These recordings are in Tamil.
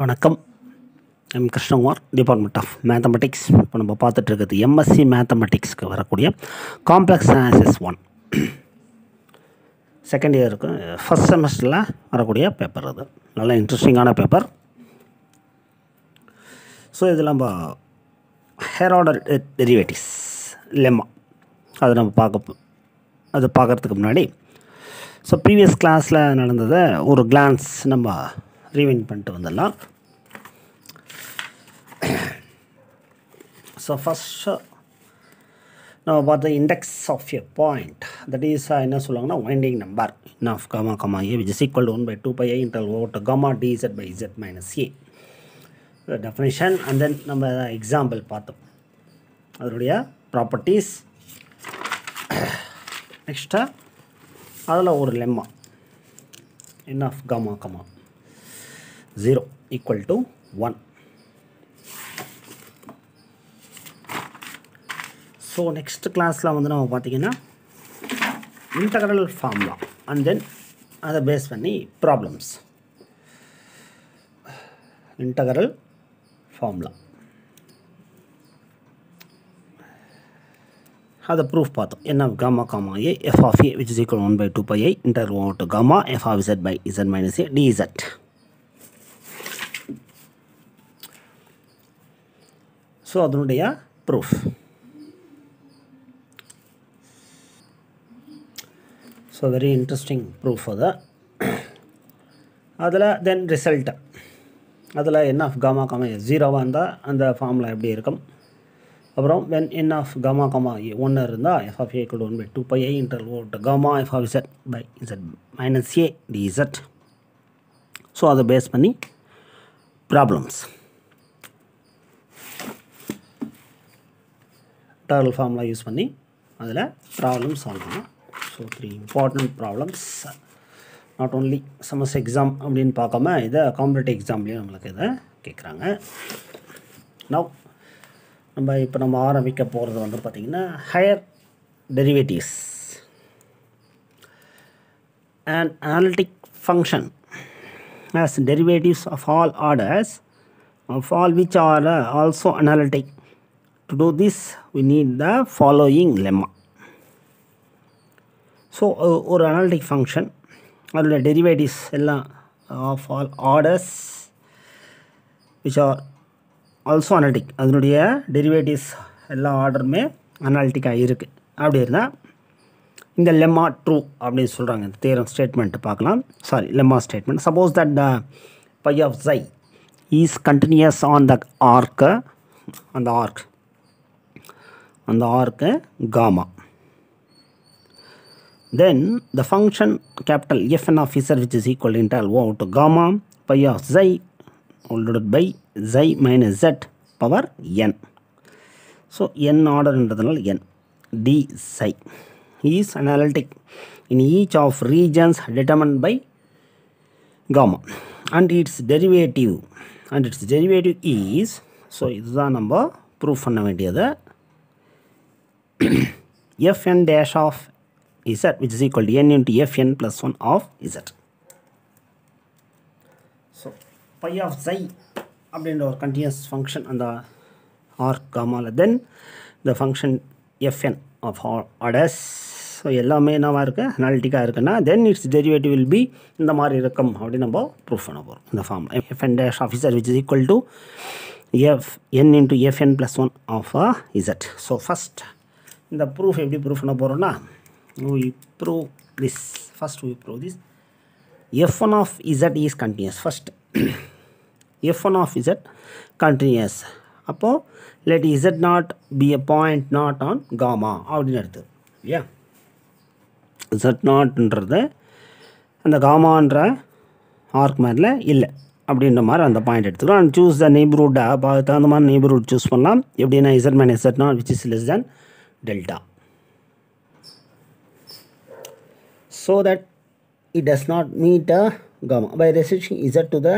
வணக்கம். M. Krishnakumar department of mathematics இப்போ நம்ம பார்த்துட்டு இருக்கிறது எம்எஸ்சி மேத்தமெட்டிக்ஸ்க்கு வரக்கூடிய காம்ப்ளெக்ஸ் அனாலிசிஸ் ஒன் செகண்ட் இயருக்கு ஃபஸ்ட் செமஸ்டரில் வரக்கூடிய பேப்பர் அது. நல்ல இன்ட்ரெஸ்டிங்கான பேப்பர் ஸோ இதில் நம்ம ஹேர் ஆர்டர் டெரிவேட்டிவ்ஸ் லெம்மா அதை நம்ம பார்க்க அது பார்க்குறதுக்கு முன்னாடி. ஸோ ப்ரீவியஸ் கிளாஸில் நடந்ததை ஒரு கிளான்ஸ் நம்ம ரீவைண்ட் பண்ணிட்டு வந்துடலாம். ஸோ ஃபஸ்ட்டு நம்ம பார்த்த index of a point that is என்ன சொல்லுவாங்கன்னா winding number n of gamma comma a which is equal one by two pi i integral gamma d z by z minus a definition and then நம்ம எக்ஸாம்பிள் பார்த்தோம். அதனுடைய ப்ராப்பர்ட்டிஸ் நெக்ஸ்ட்டு அதில் ஒரு lemma n of gamma comma zero equal to one so next கிளாஸில் வந்து நம்ம பார்த்திங்கன்னா இன்டகரல் ஃபார்முலா அண்ட் தென் அதை பேஸ் பண்ணி ப்ராப்ளம்ஸ் இன்டகரல் ஃபார்முலா அதை ப்ரூஃப் பார்த்தோம். என்ன? Gamma comma a f of a which is equal one by two pi i integral gamma f of z by z minus a d z so அதனுடைய proof so very interesting proof அது. அதில் தென் ரிசல்ட்டு அதில் என் ஆஃப் காமா காமா ஜீரோவாக இருந்தால் அந்த ஃபார்மில் எப்படி இருக்கும்? அப்புறம் when n of gamma comma ஒன்று இருந்தால் எஃப் ஆஃப் ஏ கூட one by two pi i integral gamma f of z by z minus a d z so அதை பேஸ் பண்ணி ப்ராப்ளம்ஸ் டர்ல் ஃபார்முலா யூஸ் பண்ணி அதில் ப்ராப்ளம் சால்வ் பண்ணோம் so three important problems not only sums exam அப்படின்னு பார்க்காம இதை காம்படேட்டிவ் எக்ஸாம்லேயும் நம்மளுக்கு இதை கேட்குறாங்க நவ் நம்ம இப்போ நம்ம ஆரம்பிக்க போகிறது வந்து பார்த்திங்கன்னா higher derivatives and analytic function as derivatives of all orders of all which are also analytic to do this we need the following lemma. So uh, ஒரு அனாலிட்டிக் ஃபங்க்ஷன் அதில் டெரிவேட்டிவ்ஸ் எல்லாம் of all orders which are also analytic அதனுடைய டெரிவேட்டிவ்ஸ் எல்லா ஆர்டருமே அனாலிட்டிக்காக இருக்குது அப்படி இருந்தால் இந்த லெம்மா ட்ரூ அப்படின்னு சொல்கிறாங்க இந்த தேரம் ஸ்டேட்மெண்ட்டு பார்க்கலாம். Sorry lemma statement suppose that the psi of xi is continuous on the arc அந்த arc அந்த ஆர்க்கு gamma then the function capital fn of z which is equal to integral o to gamma pi of xi divided by xi minus z power n so n order என்றதனால் n d psi is analytic in each of regions determined by gamma and its derivative and its derivative is so இதுதான் நம்ம ப்ரூஃப் பண்ண வேண்டியது fn dash of z which is equal to n into fn plus 1 of z. So pi of xi அப்படின்ற ஒரு கண்டினியூஸ் ஃபங்க்ஷன் அந்த arc காமாவில் then the function f n of orders so எல்லாமே என்னவாக இருக்குது அனாலிட்டிக்காக இருக்குன்னா then it's derivative will be இந்த மாதிரி இருக்கும் அப்படின்னு நம்ம ப்ரூஃப் பண்ண போகிறோம் இந்த form f n dash of z which is equal to f n into f n plus one of z so first இந்த ப்ரூஃப் எப்படி ப்ரூஃப் பண்ண போகிறோன்னா we prove this first we prove this f one of z is continuous first f one of z continuous அப்போது let z naught be a point not on gamma அப்படின்னு எடுத்து இல்லையா? இசட் நாட்ன்றது அந்த காமான்ற ஆர்க் மேரில் இல்லை அப்படின்ற மாதிரி அந்த பாயிண்ட் எடுத்துக்கிறோம். அண்ட் சூஸ் த நெய்பர்ஹுட் அப்போ அதுக்கு தகுந்த மாதிரி நெய்பர்ஹுட் சூஸ் பண்ணலாம். எப்படின்னா z man z naught which is less than delta so that it does not meet a gamma by restricting z to the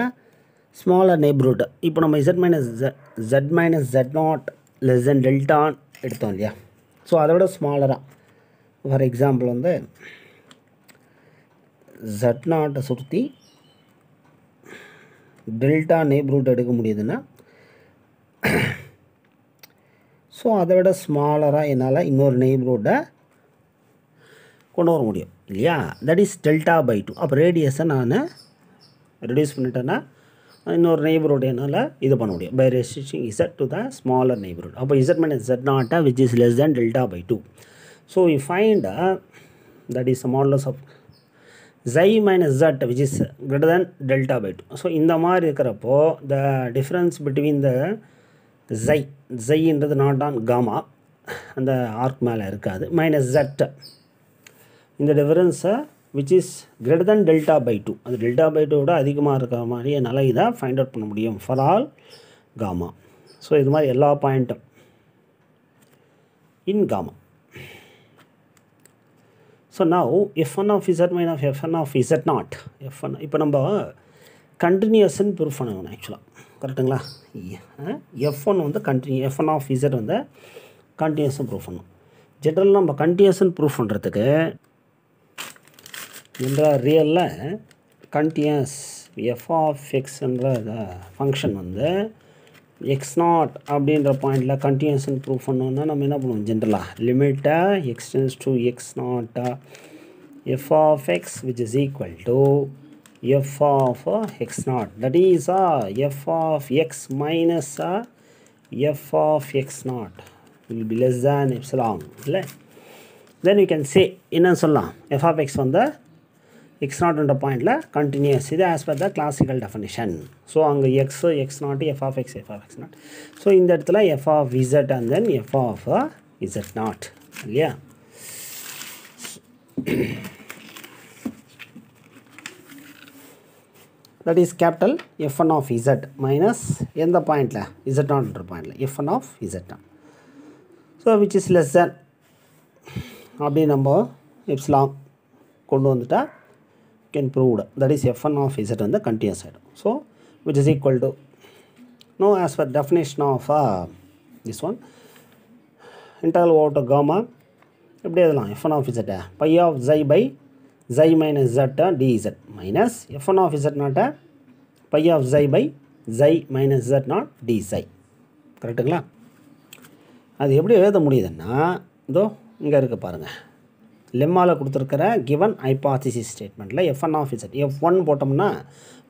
smaller neighborhood இப்போ நம்ம z minus z, z minus z naught less than டெல்டான் எடுத்தோம் இல்லையா ஸோ அதை விட ஸ்மாலராக ஃபார் எக்ஸாம்பிள் வந்து z நாட்டை சுற்றி டெல்டா நெய்ப்ரூட் எடுக்க முடியுதுன்னா ஸோ அதை விட ஸ்மாலராக என்னால் இன்னொரு நெய்ப்ரூட்டை கொண்டு வர முடியும் இல்லையா? That is delta by two அப்போ ரேடியஸை நான் ரெடியூஸ் பண்ணிட்டேன்னா இன்னொரு நெய்பர்ஹுட் என்னால் இது பண்ண முடியும். By restricting z to the smaller neighbourhood அப்போ z minus z நாட்டா which is less than delta by two so you find that is modulus of xi minus z which is greater than delta by two so இந்த மாதிரி இருக்கிறப்போ the difference between the xi ஜைன்றது not on gamma. அந்த ஆர்க் மேலே இருக்காது. மைனஸ் ஜட் இந்த டிஃபரன்ஸை which is greater than delta by two அது டெல்டா பை டூ விட அதிகமாக இருக்கிற மாதிரி என்னால் இதை ஃபைண்ட் அவுட் பண்ண முடியும். For all gamma. ஸோ இது மாதிரி எல்லா பாயிண்ட்டும் in gamma. So now f one of z minus of f one of z naught f one இப்போ நம்ம கண்டினியூஸ்ன்னு ப்ரூஃப் பண்ணணும் ஆக்சுவலாக கரெக்டுங்களா? எஃப் ஒன் வந்து continue f one of z வந்து கண்டினியூஸும் ப்ரூஃப் பண்ணணும் ஜென்ரல் நம்ம கண்டினியூஸ்ன்னு ப்ரூஃப் பண்ணுறதுக்கு என்ற ரியலில் கண்டினியூஸ் எஃப் ஆஃப் எக்ஸ்ன்ற ஃபங்க்ஷன் வந்து எக்ஸ் நாட் அப்படின்ற பாயிண்டில் கண்டினியூஸ்னு ப்ரூவ் பண்ணோன்னா நம்ம என்ன பண்ணுவோம்? ஜென்ரலாக லிமிட்டை x tends to x நாட்டா f of x which is equal to f of x naught that is ah f of x minus ah f of x naught will be less than epsilon இல்லை? தென் யூ கேன் சே என்னன்னு சொல்லலாம். எஃப் ஆஃப் எக்ஸ் வந்து எக்ஸ் நாட்ன்ற பாயிண்டில் கண்டினியூஸ் இது as per the classical definition so அங்கே x x naught f of x f of x naught so இந்த இடத்துல f of z and then f of z naught இல்லையா? That is capital f one of z minus எந்த பாயிண்டில் இசட் நாட்ன்ற பாயிண்டில் f one of z naught so which is less than அப்படி நம்ம எப்ஸ்லாங் கொண்டு வந்துட்டா can proved that is f one of z வந்து கண்டினியூஸ் ஆகிடும் so which is equal to no as per definition of this one integral over to gamma எப்படி எழுதலாம்? F one of இசட்டை psi of xi by xi minus ஜட்டா dz. Minus f one of z நாட்டை psi of xi by xi minus z naught d xi கரெக்டுங்களா அது எப்படி எழுத முடியுதுன்னா இதோ இங்கே இருக்க பாருங்கள் லெம்மாவில் கொடுத்துருக்கிற given hypothesis ஸ்டேட்மெண்ட்டில் f one of z f one போட்டோம்னா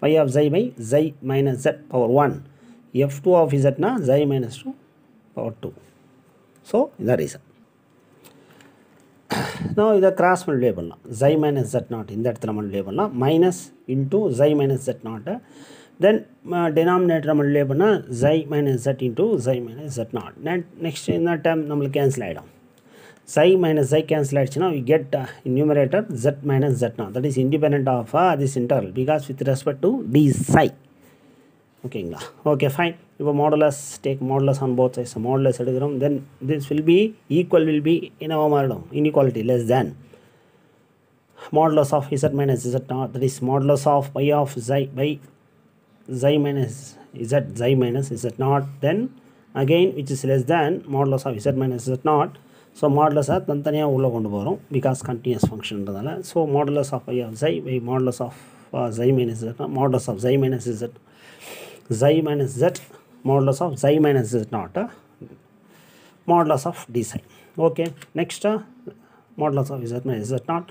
psi of xi by xi minus z power one f two of இசட்னா xi minus two power two so இதான் ரீசன் நான் இதை கிராஸ் மல்டிப்ளை பண்ணலாம். ஜை மைனஸ் ஜெட் நாட் இந்த இடத்துல மல்டிப்ளை பண்ணலாம். Minus into xi minus z நாட்டை தென் டினாமினேட்டரை மல்டிப்ளை பண்ணால் xi minus z into xi minus z naught net next இந்த டைம் நம்மளுக்கு கேன்சல் ஆகிடும் psi minus psi cancel ஆயிடுச்சுன்னா we get uh, in numerator z minus z naught. That is independent of uh, this interval. Because with respect to d psi. ஓகேங்களா ஓகே ஃபைன் இப்போ modulus take modulus on both sides modulus எடுக்கிறோம் then this will be equal will be என்னவா மாறிடும் inequality less than modulus of z minus z naught that is modulus of psi of xi by xi minus z xi minus z naught then again which is less than modulus of z minus z naught so மாடலஸை தனித்தனியாக உள்ளே கொண்டு போகிறோம் because continuous ஃபங்க்ஷன்றதால so modulus of psi of xi by modulus of xi minus z modulus of xi minus z xi minus z modulus of xi minus z naught modulus of d psi okay next uh, modulus of z minus z naught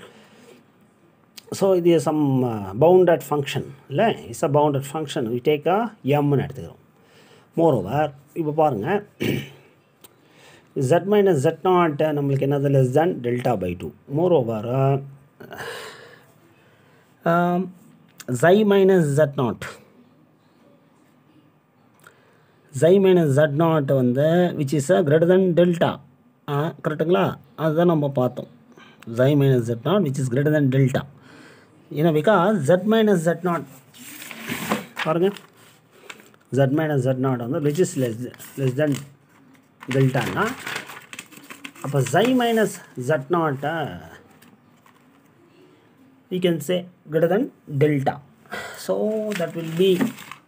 so it is some uh, bounded function இல்லை it's a bounded function we take a எம்னு எடுத்துக்கிறோம் மோர் ஓவர் இப்போ பாருங்கள் z மைனஸ் z நாட் நம்மளுக்கு என்னது less than delta by two moreover xi minus z naught xi minus z naught வந்து which is a greater than delta கரெக்டுங்களா அதுதான் நம்ம பார்த்தோம். Xi minus z naught which is greater than delta ஏன்னா because z minus z naught பாருங்கள் ஜட் மைனஸ் ஜட் நாட் வந்து which is less less than டெல்டான்னா அப்போ ஜை மைனஸ் ஜட் நாட்டை we can say greater than delta so that will be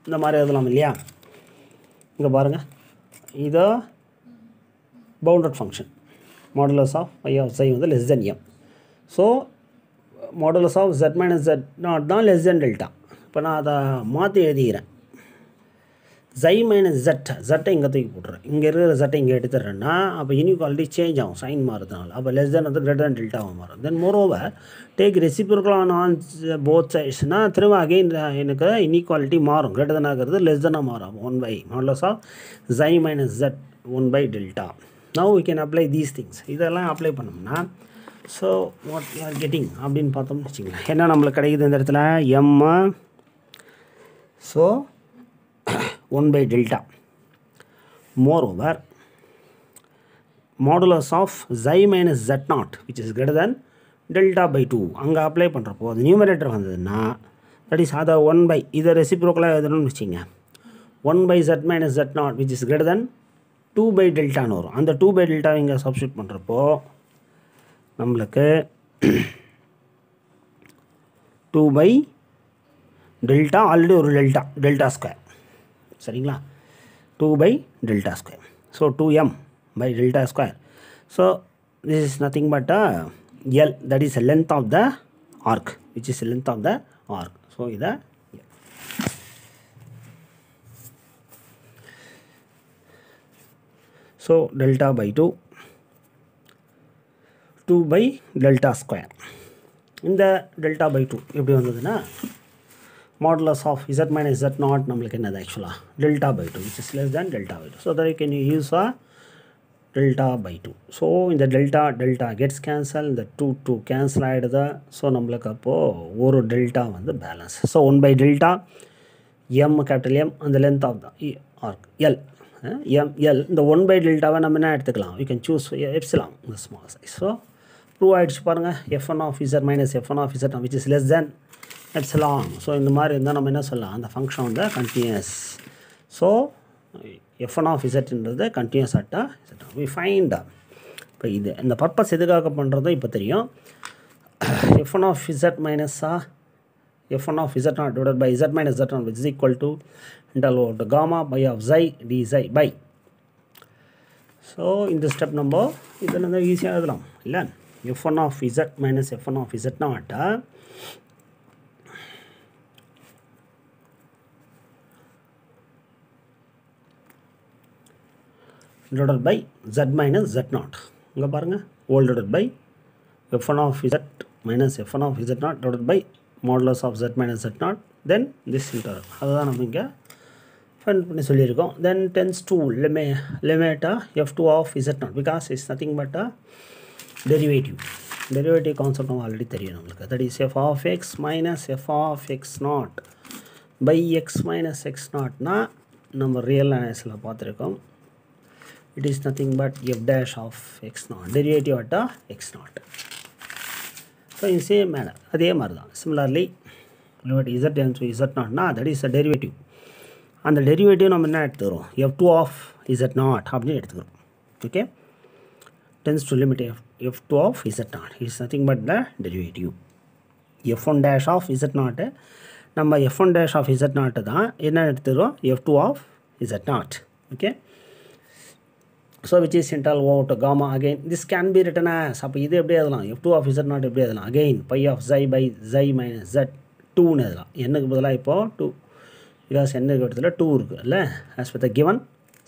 இந்த மாதிரி எழுதலாம் இல்லையா? இங்கே பாருங்கள் இது bounded function modulus of psi of xi வந்து less than M so modulus of z minus z naught தான் லெஸ் தென் டெல்டா இப்போ நான் அதை மாற்றி எழுதிக்கிறேன். ஜை மைனஸ் ஜட் ஜட்டை இங்கே தூக்கி போட்டுறேன் இங்கே இருக்கிற ஜட்டை இங்கே எடுத்துடுறேன்னா அப்போ இனிக்வாலிட்டி சேஞ்ச் ஆகும் சைன் மாறுறதுனால. அப்போ லெஸ் தென் வந்து கிரேட்டர் தன் டெல்டாவாக மாறும். Then moreover take reciprocal on on both சைட்ஸ்னால் திரும்ப அகைன் எனக்கு இனிக்வாலிட்டி மாறும். கிரேட்டர் தன் ஆகிறது லெஸ் தென்னாக மாறும் one by modulus of psi minus z one by delta now we can apply these things இதெல்லாம் அப்ளை பண்ணோம்னா so what you are getting அப்படின்னு பார்த்தோம்னு வச்சுங்களேன் என்ன நம்மளுக்கு கிடைக்குது இந்த இடத்துல? M so one by delta. Moreover modulus of psi minus z naught which is greater than delta by two அங்கே அப்ளை பண்ணுறப்போ அது நியூமரேட்டர் வந்ததுன்னா தட் இஸ் அதை ஒன் பை இதை ரெசிப்ரோக்கலாக எழுதணும்னு வச்சுங்க one by z minus z naught which is greater than two by டெல்டான்னு வரும். அந்த டூ பை டெல்டாவை இங்கே சப்ஸ்டியூட் பண்ணுறப்போ நம்மளுக்கு டூ பை டெல்டா ஆல்ரெடி ஒரு டெல்டா டெல்டா ஸ்கொயர் சரிங்களா? Two by delta square so two M by delta square so this is nothing but a L that is length of the arc which is length of the arc so இதை so delta by two two by delta square இந்த டெல்டா பை டூ எப்படி வந்ததுன்னா modulus of z minus z naught. நம்மளுக்கு என்னது ஆக்சுவலாக delta by two which is less than delta by two so that can can use a delta by two so இந்த டெல்டா டெல்டா கெட்ஸ் கேன்சல் இந்த டூ டூ கேன்சல் ஆயிடுது. ஸோ நம்மளுக்கு அப்போது ஒரு டெல்டா வந்து balance so one by delta M capital m அந்த length of the arc L M L இந்த ஒன் பை டெல்டாவை நம்ம என்ன எடுத்துக்கலாம்? You can choose epsilon the small size. So prove ஆயிடுச்சு பாருங்கள் எஃப் ஒன் ஆஃப் minus மைனஸ் of z which is less than it's long so இந்த மாதிரி இருந்தால் நம்ம என்ன சொல்லலாம்? அந்த ஃபங்க்ஷன் வந்து continuous so f one of இசட்ன்றது continuous அட்டா இசட் வி ஃபைண்ட் இப்போ இது இந்த பர்பஸ் எதுக்காக பண்ணுறதோ இப்போ தெரியும். F one of Z மைனஸா f one of z naught divide by z minus z naught which is equal to integral over gamma by of psi d psi by so இந்த ஸ்டெப் நம்ம இதில் வந்து ஈஸியாக எழுதலாம். இல்லை? F one of z minus f n of z நாட்டா divided by z minus z naught. இங்கே பாருங்கள் ஓல் divided by f1 of z minus f1 of z naught divided by modulus of z minus z naught. Then this integral அதுதான் நம்ம இங்கே ஃபைண்ட் பண்ணி சொல்லியிருக்கோம். Then tends to limit லிமேட்டா f two of z naught because is nothing but a derivative derivative concept நம்ம ஆல்ரெடி தெரியும் நம்மளுக்கு. That is f of x minus f of x naught by x minus x நாட்னா நம்ம ரியல் அனாலிஸில் பார்த்துருக்கோம். It is nothing but f dash of x naught. Derivative at x naught. So in same manner அதே மாதிரி தான் similarly limit z tends to z naught na that is a derivative. அந்த டெரிவேட்டிவ் நம்ம என்ன எடுத்துக்கிறோம்? F two of z naught அப்படின்னு எடுத்துக்கிறோம். Okay tends to limit f f two of z naught is nothing but the derivative f one dash of z naught நம்ம f one dash of z naught தான் என்ன எடுத்துக்கிறோம்? F two of z naught okay so which is integral to gamma again this can be written as அப்போ இது எப்படி எழுதலாம்? F two of z naught எப்படி எழுதலாம்? Again by of psi by psi minus z டூன்னு எழுதலாம். என்னுக்கு பதிலாக இப்போது டூ பிகாஸ் என்னுக்கு இடத்துல டூ இருக்குது இல்லை? As with the given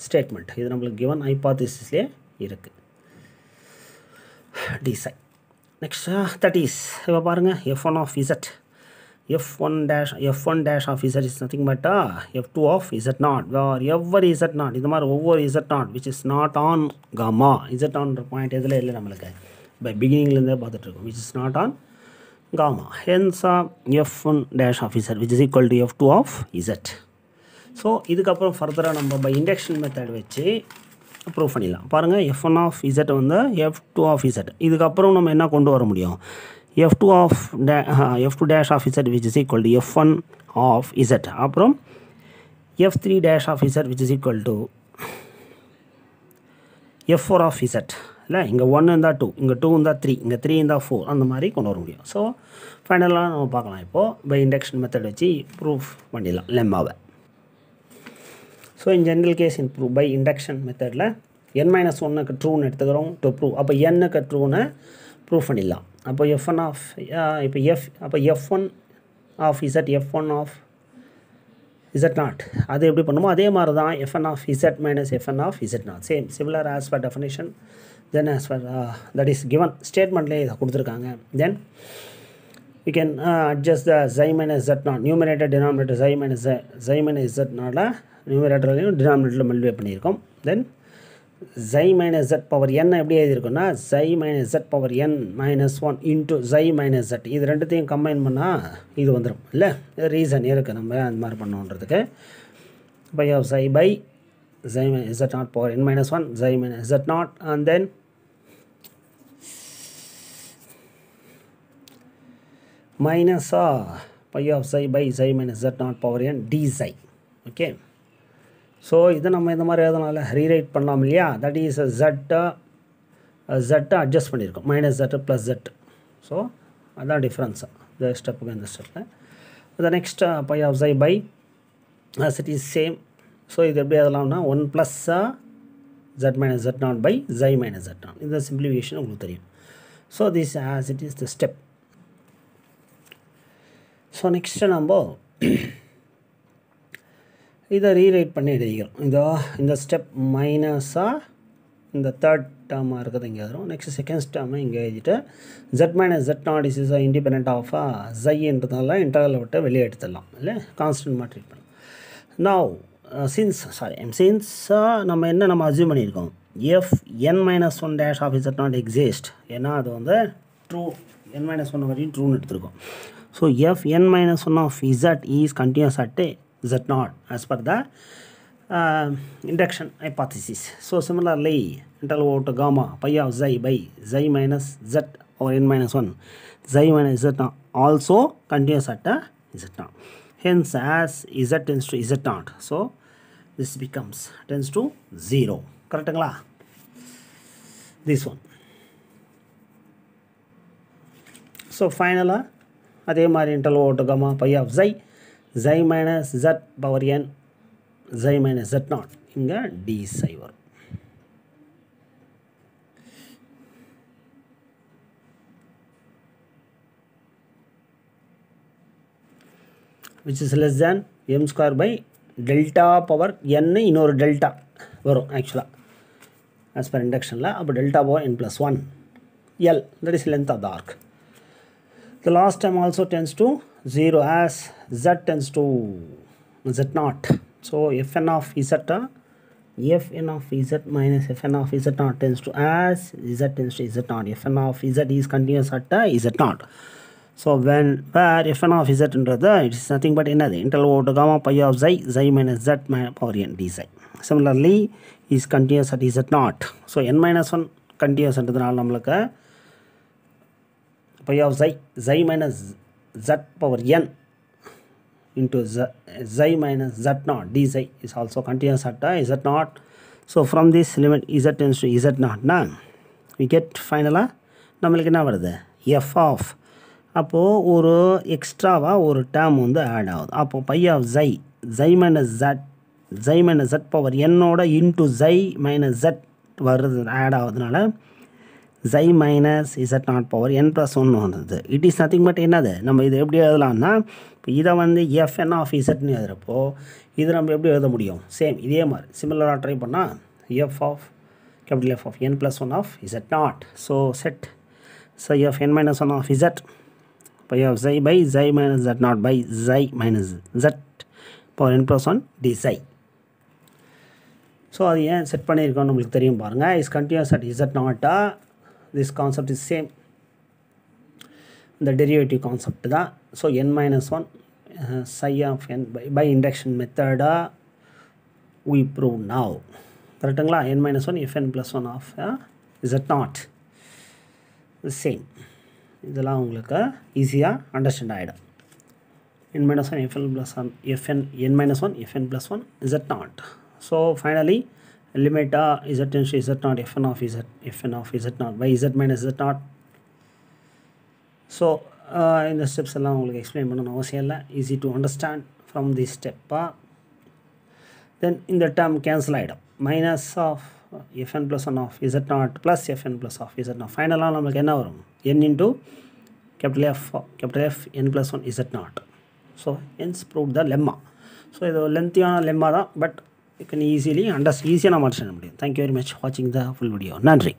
statement இது நம்மளுக்கு கிவன் ஹைபாத்திசிஸ்லேயே இருக்குது டிசை நெக்ஸ்ட் தட் இஸ் இப்போ பாருங்கள் f one of z f one dash f one dash is nothing is nothing but f two of z naught every z naught இது மாதிரி ஒவ்வொரு z naught which is not on gamma z point எதில் இல்லை நம்மளுக்கு? பை பிகினிங்லேருந்தே பார்த்துட்ருக்கோம் which is not on gamma hence f one dash of z which is equal to f two of z so இதுக்கப்புறம் ஃபர்தராக நம்ம பை இண்டக்ஷன் மெத்தட் வச்சு ப்ரூவ் பண்ணிடலாம். பாருங்கள் எஃப் ஒன் ஆஃப் இசட் வந்து எஃப் டூ ஆஃப் இசட் இதுக்கப்புறம் நம்ம என்ன கொண்டு வர முடியும்? F two of d f two dash is equal to is of z. F one of அப்புறம் f three dash of z which is equal to f z. Of z இல்லை இங்கே ஒன்று இருந்தால் டூ இங்கே டூ இருந்தால் த்ரீ இங்கே த்ரீ இருந்தால் ஃபோர் அந்த மாதிரி கொண்டு வர முடியும். ஸோ ஃபைனலாக நம்ம பார்க்கலாம் இப்போது பை இண்டக்ஷன் மெத்தட் வச்சு ப்ரூஃப் பண்ணிடலாம் லெம்மாவை so in general case in prove by induction மெத்தடில் என் மைனஸ் ஒன்னுக்கு ட்ரூன்னு எடுத்துக்கிறோம் டு ப்ரூவ் அப்போ என்னுக்கு ட்ரூனை ப்ரூவ் பண்ணிடலாம். அப்போ எஃப் ஒன் ஆஃப் இப்போ எஃப் அப்போ f one of z f one of z naught அது எப்படி பண்ணுமோ அதே மாதிரி தான் f n of z minus f n of z naught same similar as per definition then as per that is given ஸ்டேட்மெண்ட்லேயே இதை கொடுத்துருக்காங்க. Then you can adjust the psi minus minus naught numerator denominator psi minus psi minus z நாட்டில் நியூமினேட்டர்லையும் டினாமினேட்டரில் மல்டிவே பண்ணியிருக்கோம். Then psi minus z power n எப்படி எழுதியிருக்கோம்னா psi minus z power n minus one into psi minus z இது ரெண்டுத்தையும் கம்பைன் பண்ணால் இது வந்துடும் இல்லை? ரீசன் இருக்குது நம்ம அந்த மாதிரி பண்ணோன்றதுக்கு by of psi by psi minus z naught power n minus one psi minus z naught and then minus uh, pi of psi by psi minus z naught power n d psi okay so இதை நம்ம இந்த மாதிரி எதனால ரீரைட் பண்ணலாம் இல்லையா? தட் இஸ் ஜட்டை ஜட்டை அட்ஜஸ்ட் பண்ணியிருக்கோம். Minus z plus z so அதான் டிஃப்ரென்ஸு இந்த ஸ்டெப்புக்கு இந்த ஸ்டெப்பில் the next by of psi by as it is same so இது எப்படி எதெல்லாம்னா one plus z minus z naught by psi minus z naught இந்த சிம்பிளிஃபிகேஷன் உங்களுக்கு தெரியும். So this as it is the step so next நம்ம இதை ரீரைட் பண்ணி எழுதிக்கிறோம் இதோ இந்த ஸ்டெப் மைனஸாக இந்த தேர்ட் டேர்மாக இருக்கிறது இங்கே வரும். நெக்ஸ்ட் செகண்ட் டேர்மை இங்கே எழுதிட்டு z minus z naught is is independent of ஜைன்றதுனால இன்டர்வலை விட்டு வெளியே எடுத்துடலாம். இல்லை கான்ஸ்டன்ட் ட்ரீட் பண்ணலாம். நவ் சின்ஸ் சாரி சின்ஸாக நம்ம என்ன நம்ம அசியூம் பண்ணியிருக்கோம்? F n minus one dash of is not exist ஏன்னா அது வந்து ட்ரூ என் மைனஸ் ஒன் வரையும் ட்ரூன்னு எடுத்திருக்கோம். So f n minus one of z is continuous at z naught as per the uh, induction hypothesis. So similarly, interval over to gamma pi of xi by xi minus z or n minus 1 xi minus z naught also continuous at uh, z naught. Hence, as z tends to z naught, so this becomes tends to 0. கரெக்டுங்களா this one ஸோ ஃபைனலாக அதே மாதிரி இன்டர்வல் ஓட்டு comma by of ஜை psi minus z power n psi minus z naught இங்கே டி சை வரும். Which is less than M square by delta power n இன்னொரு டெல்டா வரும் ஆக்சுவலாக ஆஸ் பர் இண்டக்ஷனில் அப்போ delta power n plus one L that is length of the arc The last term also tends to 0 as z tends to z naught. So fn of z uh, fn of z minus fn of z naught tends to as z tends to z naught. fn of z is continuous at uh, z naught. So when where fn of z என்றது it is nothing but என்னது interval over gamma pi of xi xi minus z minus power n d xi. Similarly is continuous at z naught. So n minus 1 continuous என்றதுனால நம்மளுக்கு pi of xi xi minus z power n into z, z minus z naught dz is also continuous at uh, z naught. So from this limit z tends to z naught na? We get ஃபைனலாக நம்மளுக்கு என்ன வருது? எஃப் ஆஃப் அப்போது ஒரு எக்ஸ்ட்ராவாக ஒரு டேர்ம் வந்து ஆட் ஆகுது. அப்போது by of psi psi minus z psi minus z power என்னோட இன்ட்டு ஜை மைனஸ் ஜட் வருது add ஆகுதுனால psi minus z naught power n plus ஒன்று வந்தது. இட் இஸ் நத்திங் பட் என்னது? நம்ம இது எப்படி எழுதலாம்னா இப்போ இதை வந்து எஃப்என் ஆஃப் இசட்னு எழுதுகிறப்போ இது நம்ம எப்படி எழுத முடியும்? சேம் இதே மாதிரி. சிமிலராக ட்ரை பண்ணால் f of capital f of n plus one of z naught so set psi of n minus one of z by of psi by psi minus z naught by psi minus z power n plus one d psi so அது ஏன் செட் பண்ணியிருக்கோம் நம்மளுக்கு தெரியும் பாருங்கள் இஸ் கண்டினியூஸ் அட் இசட் நாட்டா this concept is same the derivative concept தான் so n minus 1 uh, psi of n by, by induction method uh, we prove now கரெக்டுங்களா n minus 1 fn plus 1 of uh, is it not the same இதெல்லாம் உங்களுக்கு ஈஸியாக அண்டர்ஸ்டாண்ட் ஆகிடும் n minus 1 fn plus 1 fn n minus 1 fn plus 1 is it not so finally limit uh, z tends to z naught fn of z fn of z naught by z minus z naught so இந்த ஸ்டெப்ஸ் எல்லாம் உங்களுக்கு எக்ஸ்பிளைன் பண்ணணும் அவசியம் இல்லை. Easy to understand from the ஸ்டெப்பாக தென் இந்த டேர்ம் கேன்சல் ஆகிடும் minus of f n plus one of z naught plus f n plus of z naught ஃபைனலாக நம்மளுக்கு என்ன வரும்? N into capital f capital f n plus one z naught so hence prove the lemma so இது லென்த்தியான லெம்மா தான் but you can easily understand ஈஸியாக நம்ம அண்டர்ஸ்டாண்ட் முடியும் தேங்க்யூ வெரி மச் வாட்சிங் த ஃபுல் வீடியோ நன்றி